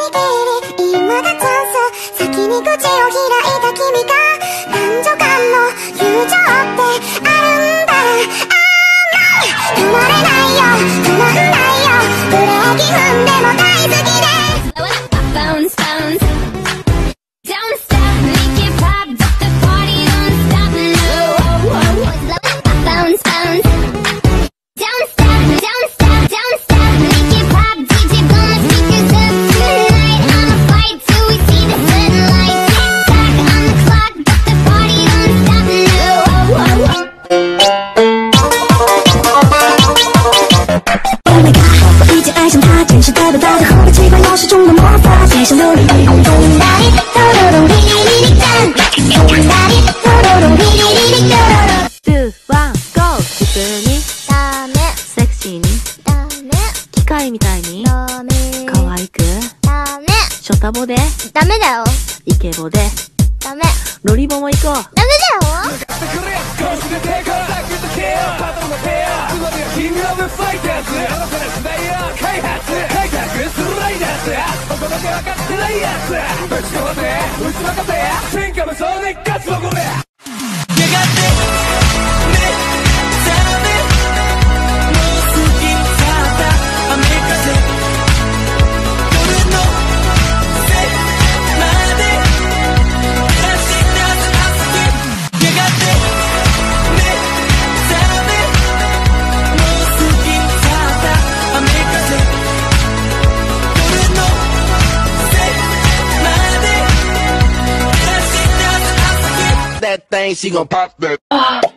りきり今が来，奇怪钥匙中的魔法，写上琉璃。咚哒哩，咚咚咚，哩哩哩哩咚。咚哒哩，咚咚咚，哩哩哩哩咚咚咚。2、1、GO! 普通に、ダメ、セクシーに、ダメ、機械みたいに、ダメ、可愛く、ダメ、ショタボで、ダメだよ。イケボで、ダメ、ロリボも行こうダメだよ。わけわかってないやつ。ぶち壊せち負かせ天下無双で勝つぞこれ。that thing, she gon' pop that.